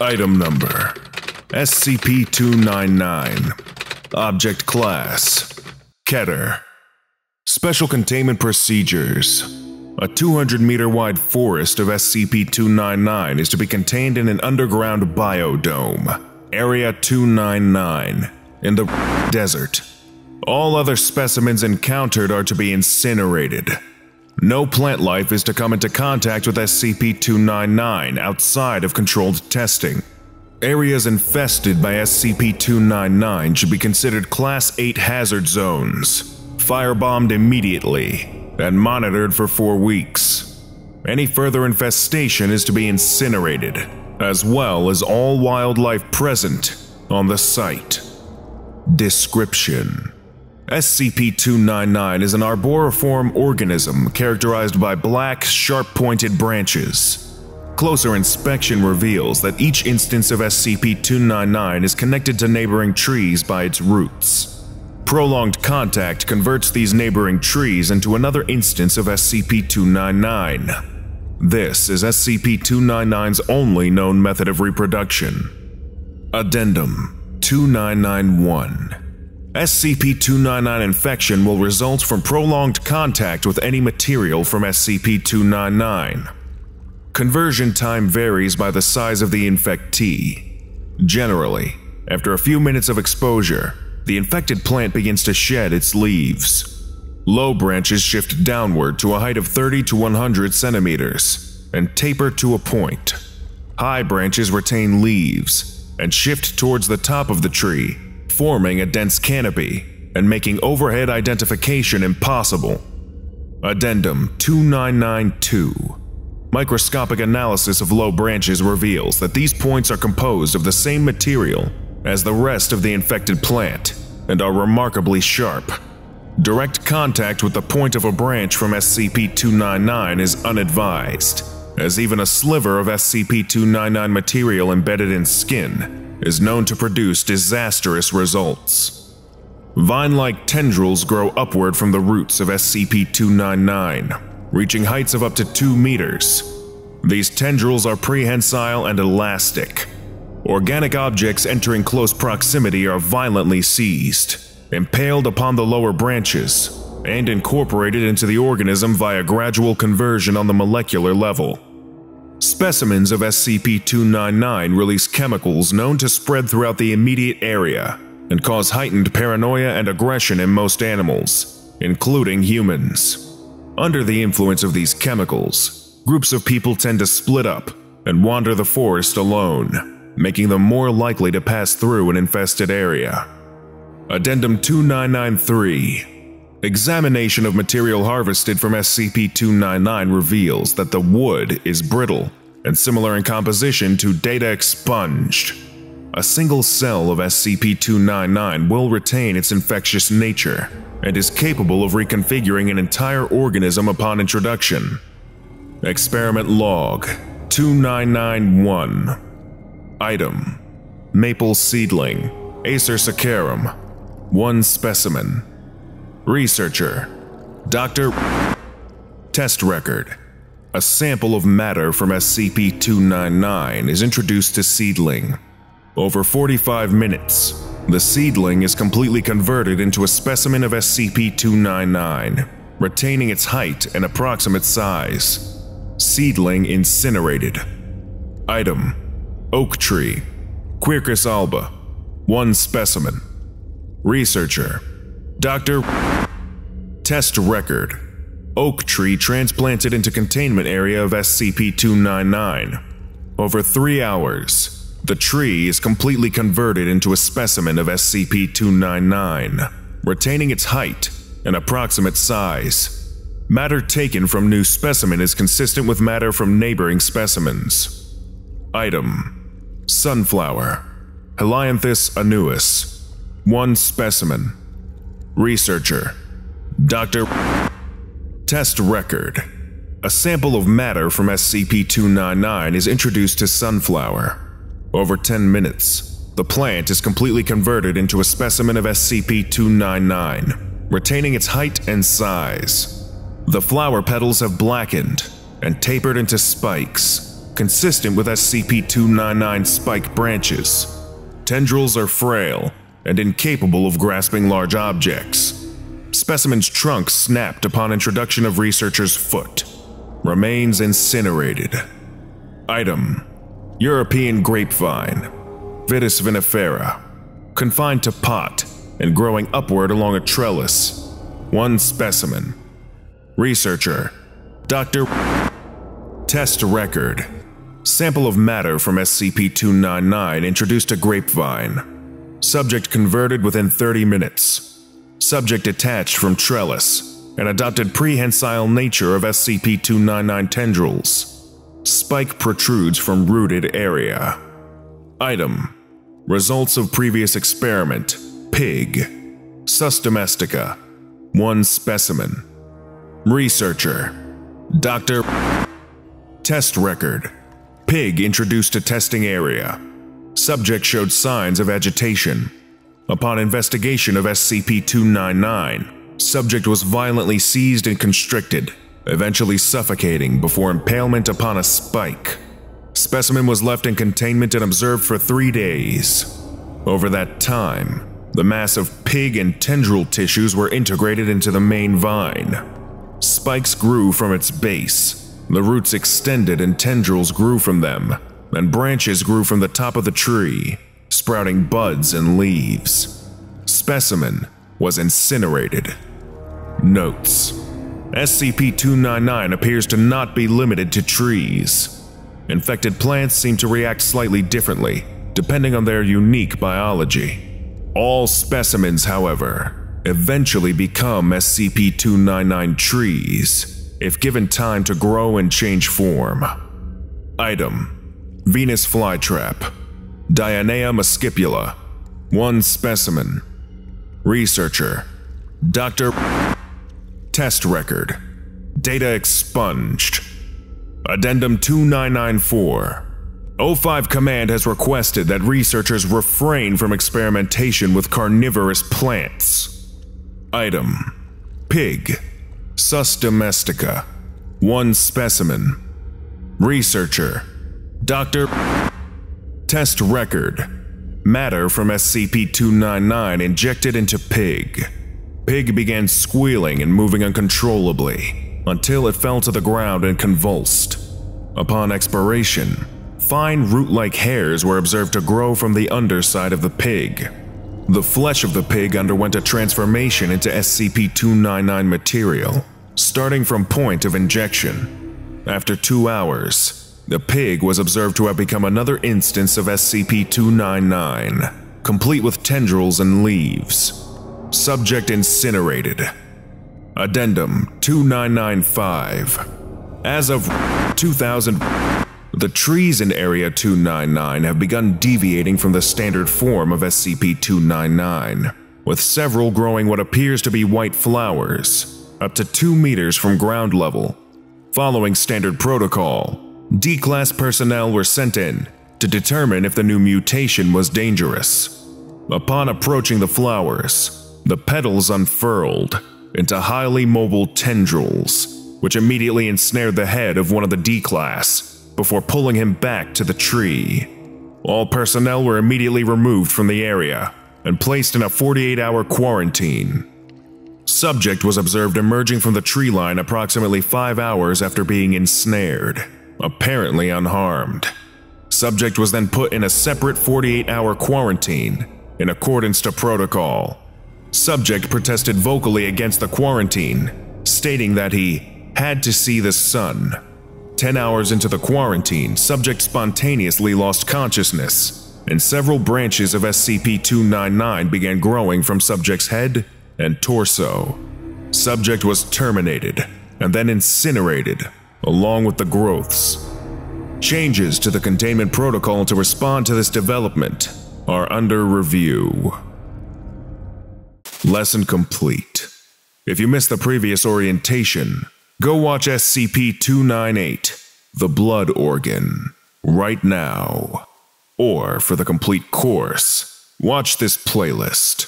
Item number SCP 299. Object Class Keter. Special Containment Procedures A 200 meter wide forest of SCP 299 is to be contained in an underground biodome, Area 299, in the desert. All other specimens encountered are to be incinerated. No plant life is to come into contact with SCP-299 outside of controlled testing. Areas infested by SCP-299 should be considered Class 8 hazard zones, firebombed immediately, and monitored for four weeks. Any further infestation is to be incinerated, as well as all wildlife present on the site. Description SCP-299 is an arboriform organism characterized by black, sharp-pointed branches. Closer inspection reveals that each instance of SCP-299 is connected to neighboring trees by its roots. Prolonged contact converts these neighboring trees into another instance of SCP-299. This is SCP-299's only known method of reproduction. Addendum 2991 SCP-299 infection will result from prolonged contact with any material from SCP-299. Conversion time varies by the size of the infectee. Generally, after a few minutes of exposure, the infected plant begins to shed its leaves. Low branches shift downward to a height of 30 to 100 centimeters and taper to a point. High branches retain leaves and shift towards the top of the tree forming a dense canopy and making overhead identification impossible. Addendum 2992 Microscopic analysis of low branches reveals that these points are composed of the same material as the rest of the infected plant and are remarkably sharp. Direct contact with the point of a branch from SCP-299 is unadvised, as even a sliver of SCP-299 material embedded in skin is known to produce disastrous results. Vine-like tendrils grow upward from the roots of SCP-299, reaching heights of up to 2 meters. These tendrils are prehensile and elastic. Organic objects entering close proximity are violently seized, impaled upon the lower branches, and incorporated into the organism via gradual conversion on the molecular level. Specimens of SCP-299 release chemicals known to spread throughout the immediate area and cause heightened paranoia and aggression in most animals, including humans. Under the influence of these chemicals, groups of people tend to split up and wander the forest alone, making them more likely to pass through an infested area. Addendum 2993 Examination of material harvested from SCP-299 reveals that the wood is brittle and similar in composition to data expunged. A single cell of SCP-299 will retain its infectious nature and is capable of reconfiguring an entire organism upon introduction. Experiment Log 2991 Item. Maple Seedling. Acer saccharum. 1 Specimen Researcher Dr. Test Record A sample of matter from SCP-299 is introduced to Seedling. Over 45 minutes, the seedling is completely converted into a specimen of SCP-299, retaining its height and approximate size. Seedling incinerated. Item Oak Tree Quercus alba 1 specimen Researcher Dr. Test record. Oak tree transplanted into containment area of SCP-299. Over three hours, the tree is completely converted into a specimen of SCP-299, retaining its height and approximate size. Matter taken from new specimen is consistent with matter from neighboring specimens. Item Sunflower Helianthus annuus 1 specimen Researcher Dr. Test record. A sample of matter from SCP-299 is introduced to Sunflower. Over 10 minutes, the plant is completely converted into a specimen of SCP-299, retaining its height and size. The flower petals have blackened and tapered into spikes, consistent with SCP-299 spike branches. Tendrils are frail and incapable of grasping large objects. Specimen's trunk snapped upon introduction of researcher's foot. Remains incinerated. Item European grapevine, Vitis vinifera, confined to pot and growing upward along a trellis. One specimen. Researcher Dr. Test record. Sample of matter from SCP-299 introduced to grapevine. Subject converted within 30 minutes. Subject detached from trellis and adopted prehensile nature of SCP-299 tendrils. Spike protrudes from rooted area. Item Results of previous experiment Pig Sus domestica 1 specimen Researcher Dr. Test record Pig introduced to testing area. Subject showed signs of agitation. Upon investigation of SCP-299, subject was violently seized and constricted eventually suffocating before impalement upon a spike. Specimen was left in containment and observed for three days. Over that time, the mass of pig and tendril tissues were integrated into the main vine. Spikes grew from its base, the roots extended and tendrils grew from them, and branches grew from the top of the tree, sprouting buds and leaves. Specimen was incinerated. Notes SCP-299 appears to not be limited to trees. Infected plants seem to react slightly differently, depending on their unique biology. All specimens, however, eventually become SCP-299 trees, if given time to grow and change form. Item Venus flytrap Dionaea muscipula 1 specimen Researcher Dr. Test record. Data expunged. Addendum 2994. O5 Command has requested that researchers refrain from experimentation with carnivorous plants. Item Pig. Sus domestica. One specimen. Researcher Dr. Test record. Matter from SCP 299 injected into pig. Pig began squealing and moving uncontrollably until it fell to the ground and convulsed. Upon expiration, fine root-like hairs were observed to grow from the underside of the pig. The flesh of the pig underwent a transformation into SCP-299 material, starting from point of injection. After two hours, the pig was observed to have become another instance of SCP-299, complete with tendrils and leaves. Subject incinerated. Addendum 2995. As of 2000, the trees in Area 299 have begun deviating from the standard form of SCP-299, with several growing what appears to be white flowers, up to 2 meters from ground level. Following standard protocol, D-Class personnel were sent in to determine if the new mutation was dangerous. Upon approaching the flowers, the petals unfurled into highly mobile tendrils, which immediately ensnared the head of one of the D-Class before pulling him back to the tree. All personnel were immediately removed from the area and placed in a 48-hour quarantine. Subject was observed emerging from the tree line approximately 5 hours after being ensnared, apparently unharmed. Subject was then put in a separate 48-hour quarantine in accordance to protocol. Subject protested vocally against the quarantine, stating that he had to see the sun. Ten hours into the quarantine, subject spontaneously lost consciousness, and several branches of SCP-299 began growing from subject's head and torso. Subject was terminated and then incinerated, along with the growths. Changes to the containment protocol to respond to this development are under review. Lesson complete. If you missed the previous orientation, go watch SCP 298, The Blood Organ, right now. Or for the complete course, watch this playlist.